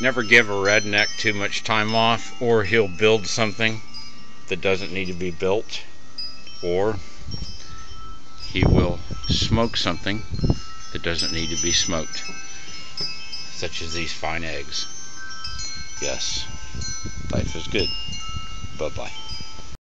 Never give a redneck too much time off, or he'll build something that doesn't need to be built, or he will smoke something that doesn't need to be smoked, such as these fine eggs. Yes, life is good. Bye bye.